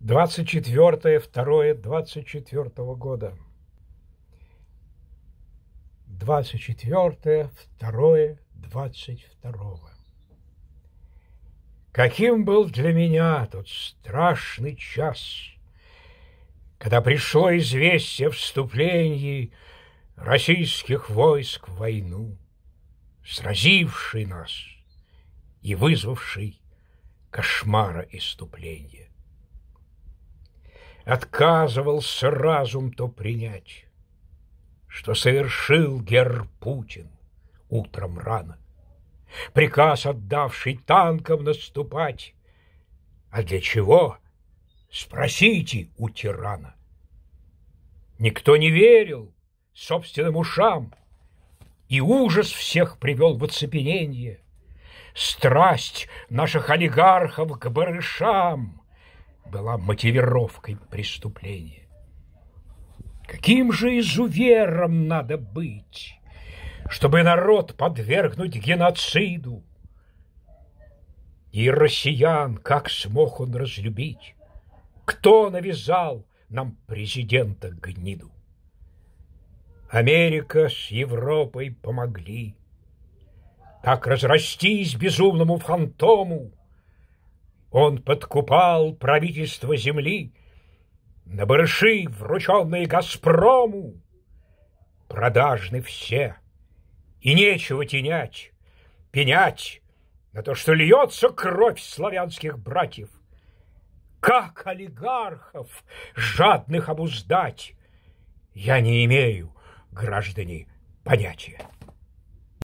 24 2 24 года. 24 2 22 Каким был для меня тот страшный час, Когда пришло известие о вступлении Российских войск в войну, Сразивший нас и вызвавший кошмара иступления отказывался разум то принять, что совершил гер Путин утром рано, приказ отдавший танкам наступать. А для чего? Спросите у тирана. Никто не верил собственным ушам, и ужас всех привел в оцепенение. Страсть наших олигархов к барышам — была мотивировкой преступления. Каким же изувером надо быть, чтобы народ подвергнуть геноциду? И россиян как смог он разлюбить? Кто навязал нам президента гниду? Америка с Европой помогли. Так разрастись безумному фантому — он подкупал правительство земли на барыши, врученные Газпрому. Продажны все, и нечего тенять, пенять на то, что льется кровь славянских братьев. Как олигархов жадных обуздать, я не имею, граждане, понятия.